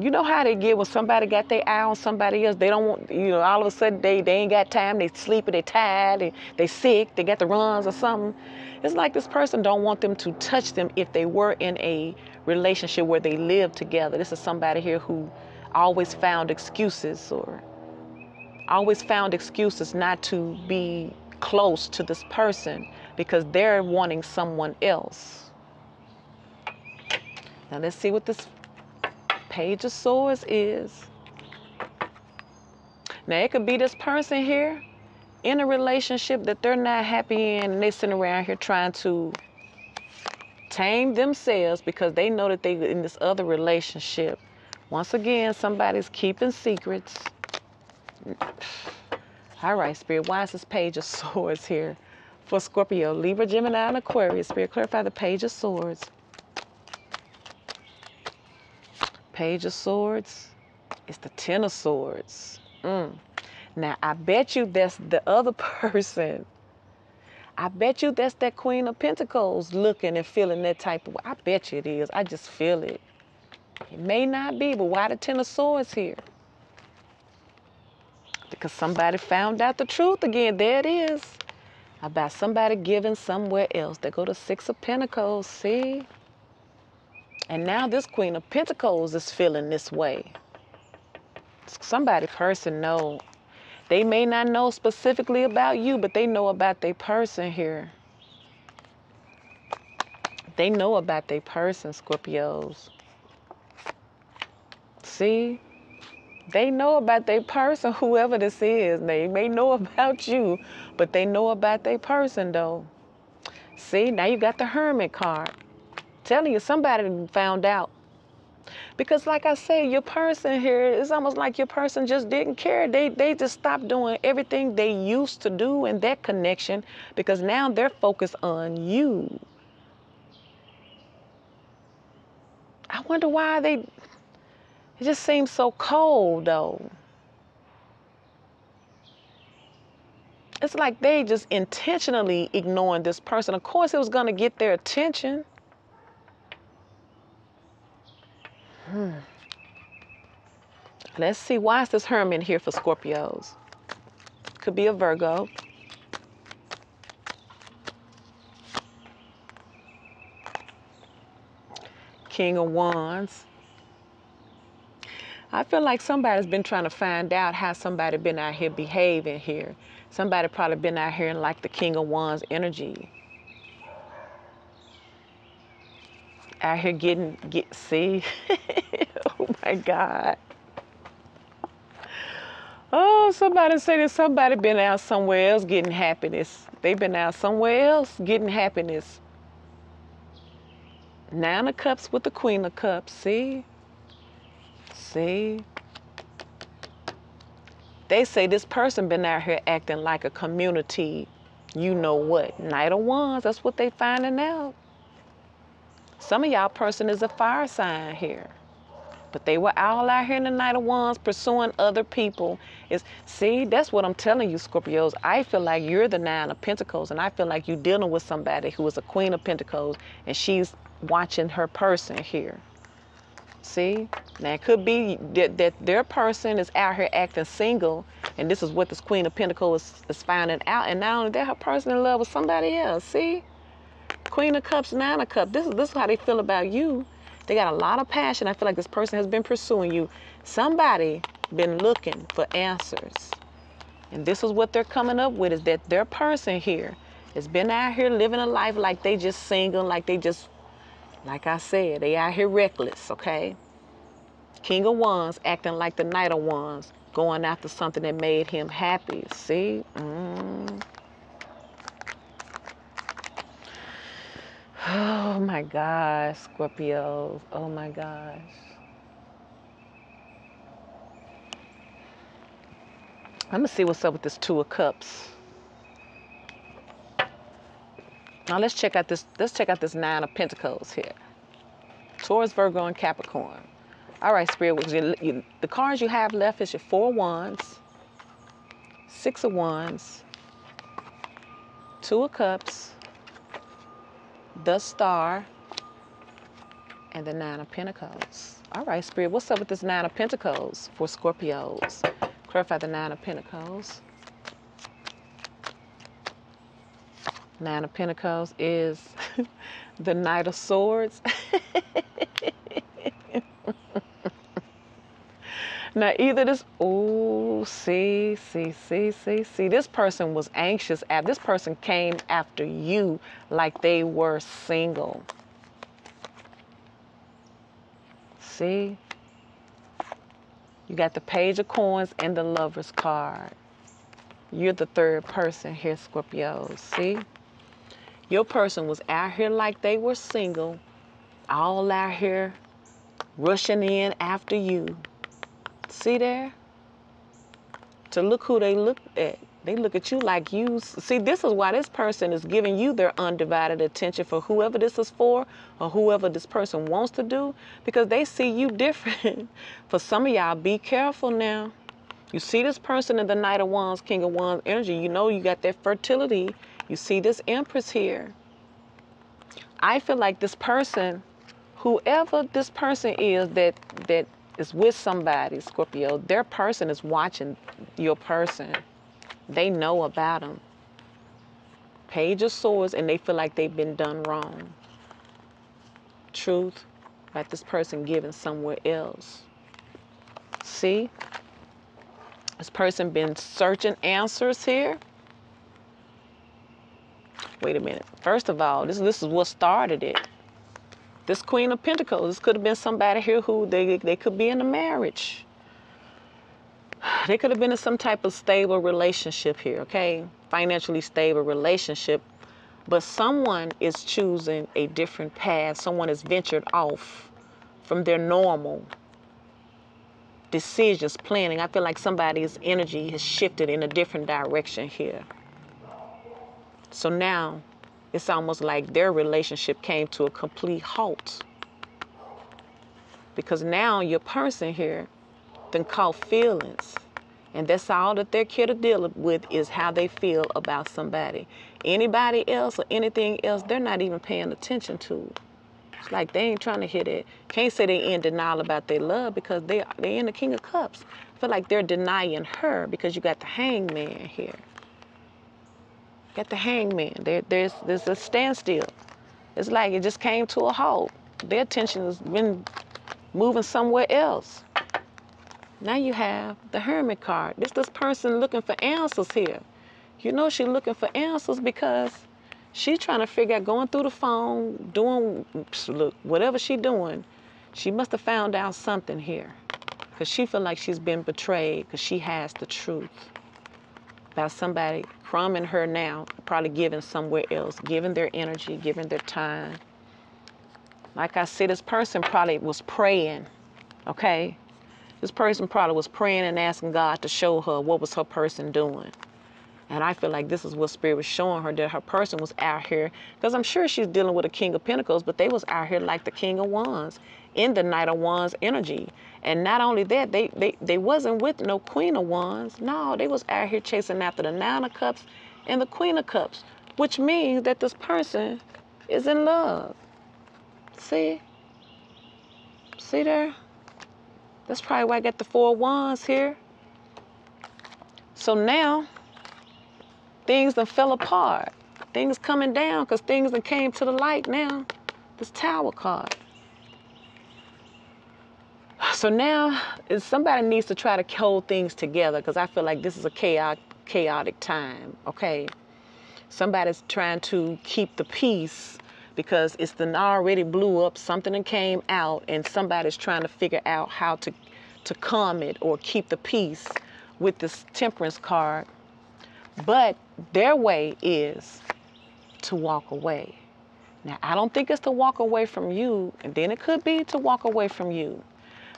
you know how they get when somebody got their eye on somebody else. They don't want, you know, all of a sudden they, they ain't got time. They sleeping, they tired, they, they sick, they got the runs or something. It's like this person don't want them to touch them if they were in a relationship where they live together. This is somebody here who always found excuses or always found excuses not to be close to this person because they're wanting someone else. Now let's see what this Page of Swords is. Now it could be this person here in a relationship that they're not happy in and they sitting around here trying to tame themselves because they know that they in this other relationship. Once again, somebody's keeping secrets. All right, Spirit, why is this page of swords here? For Scorpio, Libra, Gemini, and Aquarius. Spirit, clarify the page of swords. Page of swords. It's the ten of swords. Mm. Now, I bet you that's the other person. I bet you that's that Queen of Pentacles looking and feeling that type of way. I bet you it is. I just feel it. It may not be, but why the Ten of Swords here? Because somebody found out the truth again. There it is. About somebody giving somewhere else. They go to Six of Pentacles, see? And now this Queen of Pentacles is feeling this way. Somebody person know they may not know specifically about you, but they know about their person here. They know about their person, Scorpios. See? They know about their person, whoever this is. They may know about you, but they know about their person, though. See, now you got the Hermit card. Telling you, somebody found out. Because like I say, your person here, it's almost like your person just didn't care. They they just stopped doing everything they used to do in that connection because now they're focused on you. I wonder why they it just seems so cold though. It's like they just intentionally ignoring this person. Of course it was gonna get their attention. Hmm. Let's see, why is this Hermit here for Scorpios? Could be a Virgo. King of Wands. I feel like somebody's been trying to find out how somebody been out here behaving here. Somebody probably been out here in like the King of Wands energy. Out here getting get see. oh my God. Oh, somebody say that somebody been out somewhere else getting happiness. They been out somewhere else getting happiness. Nine of Cups with the Queen of Cups. See? See? They say this person been out here acting like a community. You know what? Knight of Wands. That's what they finding out. Some of y'all person is a fire sign here. But they were all out here in the Knight of Wands pursuing other people. Is see, that's what I'm telling you, Scorpios. I feel like you're the nine of Pentacles, and I feel like you're dealing with somebody who is a Queen of Pentacles, and she's watching her person here. See? Now it could be that, that their person is out here acting single, and this is what this Queen of Pentacles is, is finding out. And only that, her person in love with somebody else. See? Queen of Cups, Nine of Cups. This is this is how they feel about you. They got a lot of passion. I feel like this person has been pursuing you. Somebody been looking for answers. And this is what they're coming up with is that their person here has been out here living a life like they just single, like they just, like I said, they out here reckless, okay? King of Wands acting like the Knight of Wands, going after something that made him happy. See? Mm. Oh my gosh, Scorpios. Oh my gosh. I'm gonna see what's up with this Two of Cups. Now let's check out this. Let's check out this Nine of Pentacles here. Taurus, Virgo, and Capricorn. All right, Spirit. You, the cards you have left is your Four Wands, Six of Wands, Two of Cups, the Star, and the Nine of Pentacles. All right, Spirit, what's up with this Nine of Pentacles for Scorpios? Clarify the Nine of Pentacles. Nine of Pentacles is the Knight of Swords. now, either this, oh, see, see, see, see, see, this person was anxious. At this person came after you like they were single. See? You got the Page of Coins and the Lover's card. You're the third person here, Scorpio. See? Your person was out here like they were single, all out here rushing in after you. See there? To look who they look at. They look at you like you. See, this is why this person is giving you their undivided attention for whoever this is for or whoever this person wants to do because they see you different. for some of y'all, be careful now. You see this person in the Knight of Wands, King of Wands energy. You know you got that fertility. You see this Empress here. I feel like this person, whoever this person is that that is with somebody, Scorpio, their person is watching your person they know about them. Page of Swords, and they feel like they've been done wrong. Truth, about this person given somewhere else. See? This person been searching answers here. Wait a minute. First of all, this this is what started it. This Queen of Pentacles, could have been somebody here who they they could be in a marriage. They could have been in some type of stable relationship here, okay? Financially stable relationship. But someone is choosing a different path. Someone has ventured off from their normal decisions, planning. I feel like somebody's energy has shifted in a different direction here. So now it's almost like their relationship came to a complete halt. Because now your person here then caught feelings. And that's all that they're here to deal with is how they feel about somebody. Anybody else or anything else, they're not even paying attention to. It's like they ain't trying to hit it. Can't say they in denial about their love because they they in the King of Cups. I feel like they're denying her because you got the hangman here. Got the hangman. There, there's there's a standstill. It's like it just came to a halt. Their attention has been moving somewhere else. Now you have the hermit card. This this person looking for answers here. You know she's looking for answers because she's trying to figure out going through the phone, doing look, whatever she doing. She must have found out something here. Because she feel like she's been betrayed because she has the truth about somebody crumbing her now, probably giving somewhere else, giving their energy, giving their time. Like I said, this person probably was praying, okay? This person probably was praying and asking God to show her what was her person doing. And I feel like this is what Spirit was showing her that her person was out here. Because I'm sure she's dealing with a King of Pentacles, but they was out here like the King of Wands in the Knight of Wands energy. And not only that, they, they, they wasn't with no Queen of Wands. No, they was out here chasing after the Nine of Cups and the Queen of Cups, which means that this person is in love. See? See there? That's probably why I got the four wands here. So now, things that fell apart. Things coming down because things that came to the light now. This tower card. So now, somebody needs to try to hold things together because I feel like this is a chaotic, chaotic time, okay? Somebody's trying to keep the peace because it's the already blew up, something that came out, and somebody's trying to figure out how to, to calm it or keep the peace with this temperance card. But their way is to walk away. Now, I don't think it's to walk away from you, and then it could be to walk away from you.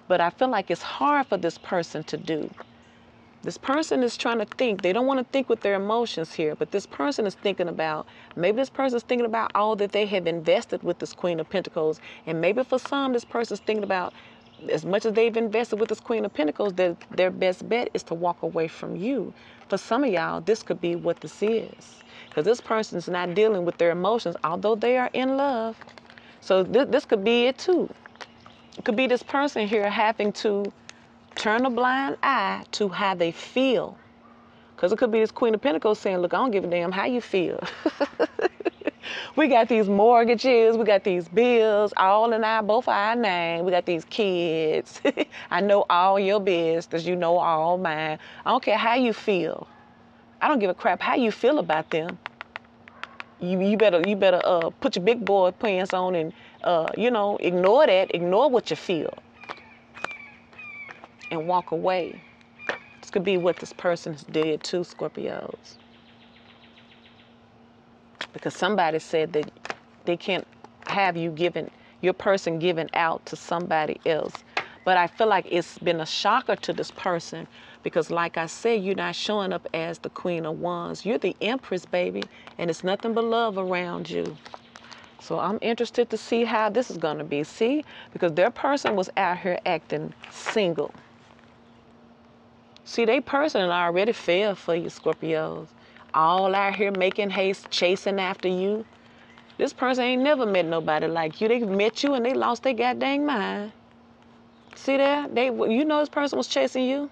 But I feel like it's hard for this person to do this person is trying to think. They don't want to think with their emotions here, but this person is thinking about maybe this person is thinking about all that they have invested with this Queen of Pentacles. And maybe for some, this person is thinking about as much as they've invested with this Queen of Pentacles, that their best bet is to walk away from you. For some of y'all, this could be what this is. Because this person is not dealing with their emotions, although they are in love. So th this could be it too. Could be this person here having to turn a blind eye to how they feel. Because it could be this Queen of Pentacles saying, Look, I don't give a damn how you feel. we got these mortgages, we got these bills, all in our both our name. We got these kids. I know all your business, you know all mine. I don't care how you feel. I don't give a crap how you feel about them. You, you better you better uh, put your big boy pants on and uh, you know ignore that. Ignore what you feel and walk away. This could be what this person did to Scorpios. because somebody said that they can't have you given your person given out to somebody else. But I feel like it's been a shocker to this person because, like I said, you're not showing up as the Queen of Wands. You're the Empress, baby, and it's nothing but love around you. So I'm interested to see how this is going to be. See, because their person was out here acting single. See, they person already fell for you, Scorpios. All out here making haste, chasing after you. This person ain't never met nobody like you. They met you and they lost their goddamn mind. See that? They, you know this person was chasing you,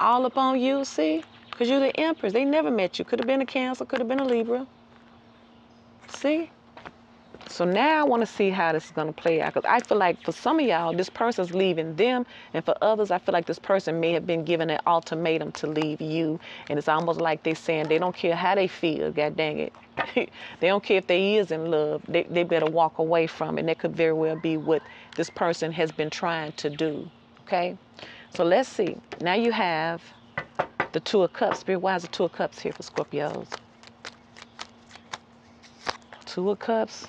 all up on you. See, because you're the Empress. They never met you. Could have been a Cancer. Could have been a Libra. See? So now I want to see how this is going to play out because I feel like for some of y'all, this person's leaving them, and for others, I feel like this person may have been given an ultimatum to leave you, and it's almost like they're saying they don't care how they feel. God dang it, they don't care if they is in love. They they better walk away from it. And that could very well be what this person has been trying to do. Okay, so let's see. Now you have the Two of Cups. Spirit, why is the Two of Cups here for Scorpios? Two of Cups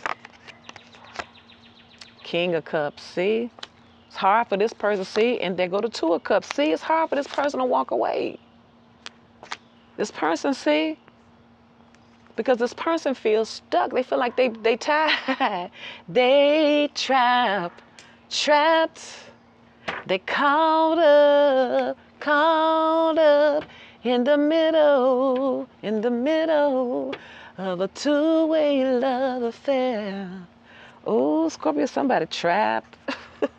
King of Cups, see? It's hard for this person, see? And they go to Two of Cups, see? It's hard for this person to walk away. This person, see? Because this person feels stuck. They feel like they they tied. they trapped, trapped. They caught up, caught up in the middle, in the middle of a two-way love affair. Oh, Scorpio, somebody trapped.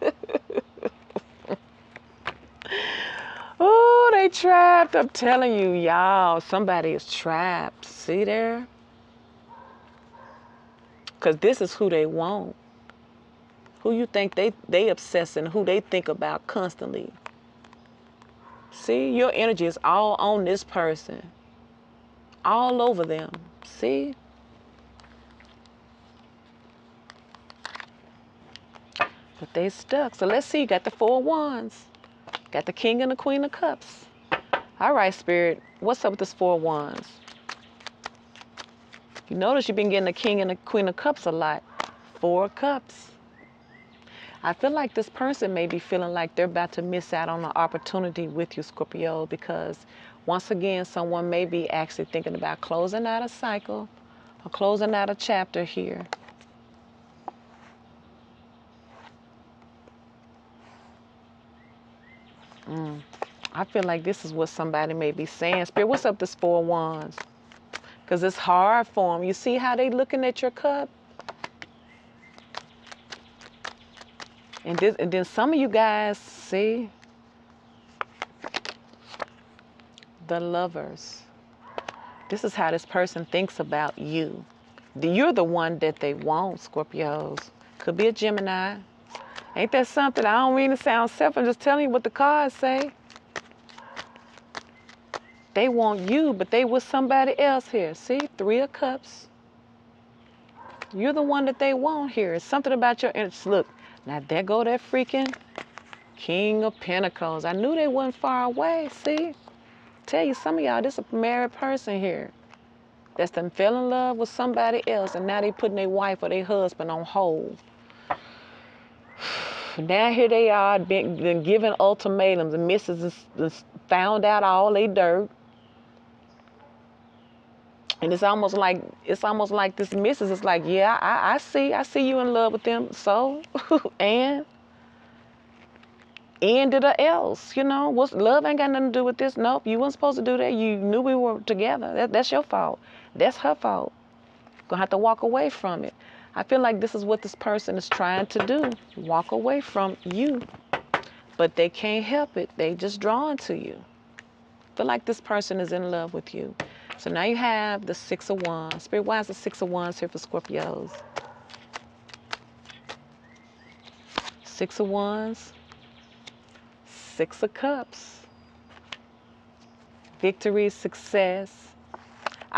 oh, they trapped. I'm telling you, y'all, somebody is trapped. See there? Because this is who they want. Who you think they, they obsessing, who they think about constantly. See, your energy is all on this person. All over them. See? But they stuck. So let's see. You got the four wands. Got the king and the queen of cups. All right, spirit. What's up with this four wands? You notice you've been getting the king and the queen of cups a lot. Four cups. I feel like this person may be feeling like they're about to miss out on an opportunity with you, Scorpio, because once again, someone may be actually thinking about closing out a cycle or closing out a chapter here. Mm. I feel like this is what somebody may be saying. Spirit, what's up this four wands? Because it's hard for them. You see how they looking at your cup? And, this, and then some of you guys, see? The lovers. This is how this person thinks about you. You're the one that they want, Scorpios. Could be a Gemini, Ain't that something? I don't mean to sound selfish. I'm just telling you what the cards say. They want you, but they with somebody else here. See, three of cups. You're the one that they want here. It's something about your it's look. Now there go that freaking King of Pentacles. I knew they wasn't far away. See? Tell you some of y'all, this is a married person here. That's them fell in love with somebody else and now they putting their wife or their husband on hold now here they are, been, been given ultimatums, Mrs. Has, found out all they dirt. And it's almost like it's almost like this Mrs. is like, yeah, I, I see, I see you in love with them. So, and ended or else, you know, what's love ain't got nothing to do with this. Nope, you weren't supposed to do that. You knew we were together. That, that's your fault. That's her fault. Gonna have to walk away from it. I feel like this is what this person is trying to do walk away from you. But they can't help it, they just drawn to you. Feel like this person is in love with you. So now you have the Six of Wands. Spirit, why is the Six of Wands here for Scorpios? Six of Wands, Six of Cups, victory, success,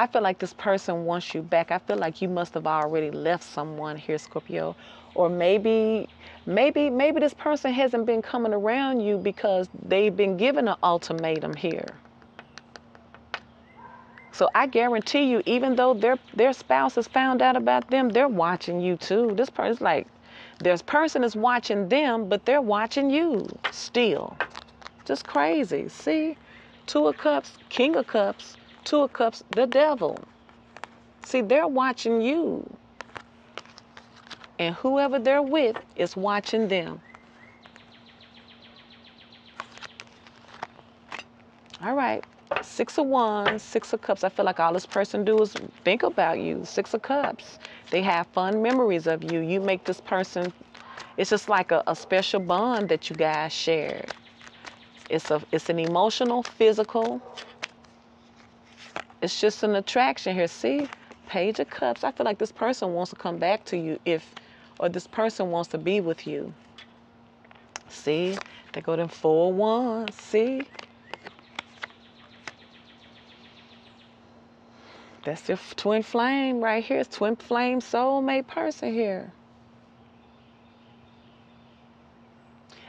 I feel like this person wants you back. I feel like you must have already left someone here, Scorpio. Or maybe, maybe, maybe this person hasn't been coming around you because they've been given an ultimatum here. So I guarantee you, even though their their spouse has found out about them, they're watching you too. This person's like, this person is watching them, but they're watching you still. Just crazy. See? Two of Cups, King of Cups, Two of Cups, the devil. See, they're watching you. And whoever they're with is watching them. All right. Six of Wands, Six of Cups. I feel like all this person do is think about you. Six of Cups. They have fun memories of you. You make this person, it's just like a, a special bond that you guys share. It's a it's an emotional, physical. It's just an attraction here. See? Page of Cups. I feel like this person wants to come back to you if or this person wants to be with you. See? They go to four wands. See? That's your twin flame right here. It's twin flame soulmate person here.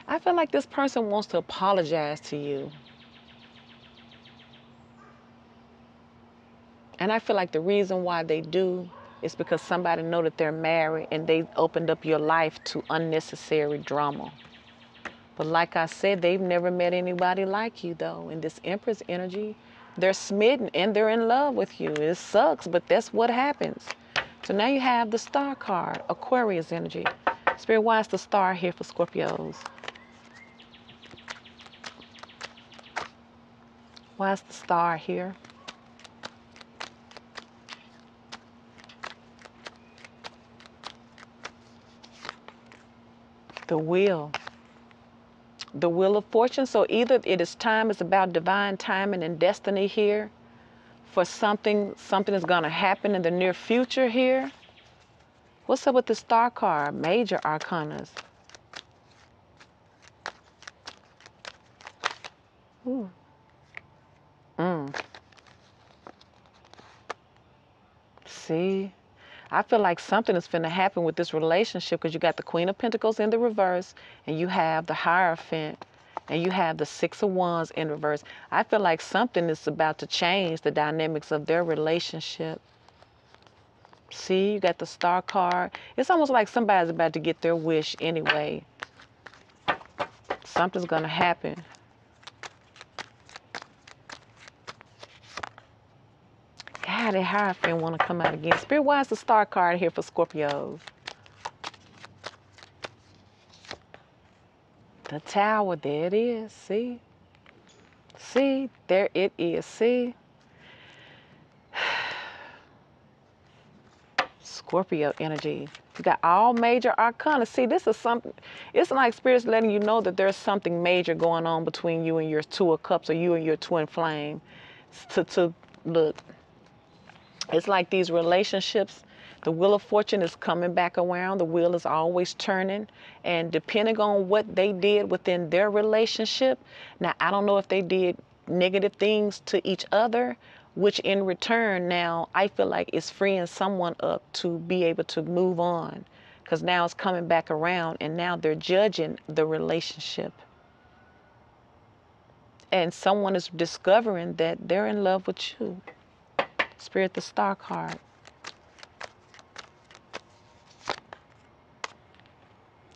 I feel like this person wants to apologize to you. And I feel like the reason why they do is because somebody know that they're married and they opened up your life to unnecessary drama. But like I said, they've never met anybody like you though. In this Empress energy, they're smitten and they're in love with you. It sucks, but that's what happens. So now you have the star card, Aquarius energy. Spirit, why is the star here for Scorpios? Why is the star here? The will. the will of fortune. So either it is time, it's about divine timing and destiny here for something, something is going to happen in the near future here. What's up with the star card? Major arcanas. Ooh. Mm. See? I feel like something is going to happen with this relationship because you got the Queen of Pentacles in the reverse and you have the Hierophant and you have the Six of Wands in reverse. I feel like something is about to change the dynamics of their relationship. See, you got the Star card. It's almost like somebody's about to get their wish anyway. Something's going to happen. God, that Hierophant want to come out again. Spirit, why is the star card here for Scorpios? The tower, there it is. See? See? There it is. See? Scorpio energy. You got all major arcana. See, this is something, it's like Spirit's letting you know that there's something major going on between you and your two of cups or you and your twin flame. To, to look, it's like these relationships, the wheel of fortune is coming back around. The wheel is always turning. And depending on what they did within their relationship, now I don't know if they did negative things to each other, which in return now I feel like is freeing someone up to be able to move on. Because now it's coming back around and now they're judging the relationship. And someone is discovering that they're in love with you. Spirit, the star card.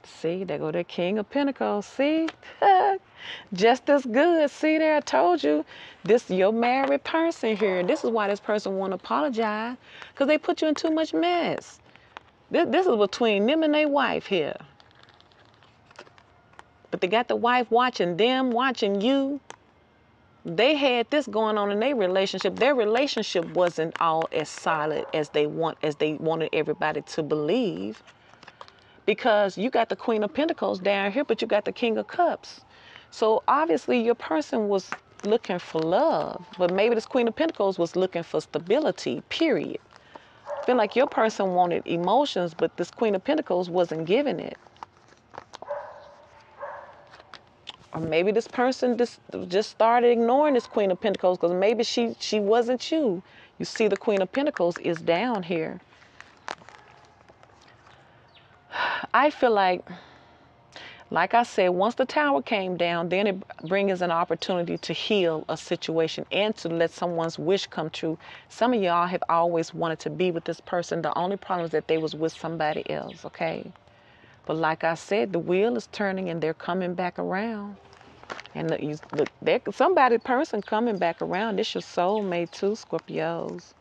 See, there go the King of Pentacles. See? Just as good. See there, I told you. This your married person here. This is why this person want to apologize. Because they put you in too much mess. This, this is between them and their wife here. But they got the wife watching them, watching you they had this going on in their relationship. Their relationship wasn't all as solid as they want as they wanted everybody to believe. Because you got the Queen of Pentacles down here, but you got the King of Cups. So obviously your person was looking for love, but maybe this Queen of Pentacles was looking for stability, period. Feel like your person wanted emotions, but this Queen of Pentacles wasn't giving it. Or maybe this person just just started ignoring this queen of pentacles because maybe she she wasn't you you see the queen of pentacles is down here i feel like Like I said, once the tower came down, then it brings an opportunity to heal a situation and to let someone's wish come true. Some of y'all have always wanted to be with this person. The only problem is that they was with somebody else, okay? But like I said, the wheel is turning and they're coming back around. And the, you, look, there, somebody, person coming back around. This your soulmate too, Scorpios.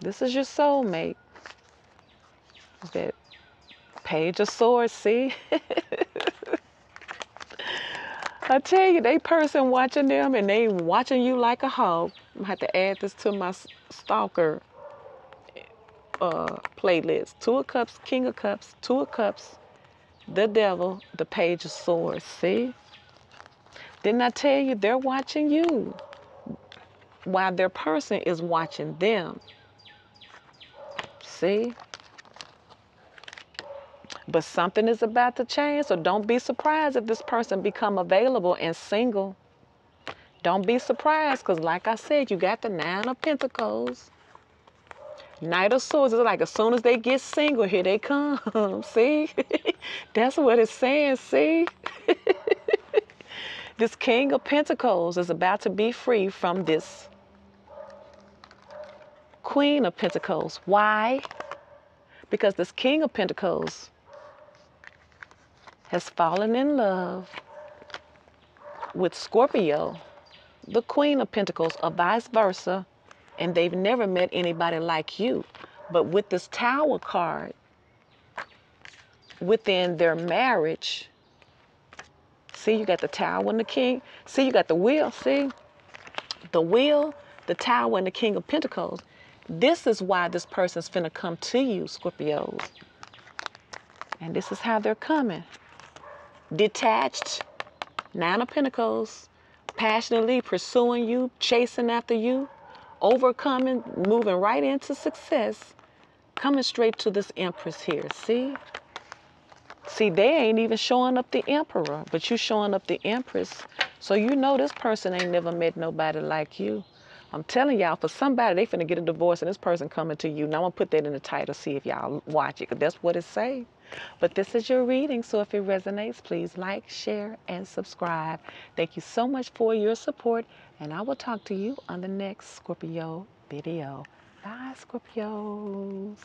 This is your soulmate. That Page of Swords, see? I tell you, they person watching them and they watching you like a hawk. I'm have to add this to my stalker uh, playlist. Two of Cups, King of Cups, Two of Cups, the Devil, the Page of Swords. See? Didn't I tell you they're watching you while their person is watching them? See? But something is about to change, so don't be surprised if this person become available and single. Don't be surprised, because like I said, you got the Nine of Pentacles. Knight of Swords is like as soon as they get single, here they come. see? That's what it's saying, see? this King of Pentacles is about to be free from this Queen of Pentacles. Why? Because this King of Pentacles has fallen in love with Scorpio, the Queen of Pentacles, or vice versa, and they've never met anybody like you. But with this Tower card, within their marriage, see, you got the Tower and the King. See, you got the Wheel, see? The Wheel, the Tower, and the King of Pentacles. This is why this person's finna come to you, Scorpios. And this is how they're coming detached, Nine of Pentacles, passionately pursuing you, chasing after you, overcoming, moving right into success, coming straight to this Empress here. See? See, they ain't even showing up the Emperor, but you showing up the Empress. So you know this person ain't never met nobody like you. I'm telling y'all, for somebody, they finna get a divorce and this person coming to you. Now I'm gonna put that in the title, see if y'all watch it, because that's what it say. But this is your reading, so if it resonates, please like, share, and subscribe. Thank you so much for your support, and I will talk to you on the next Scorpio video. Bye, Scorpios.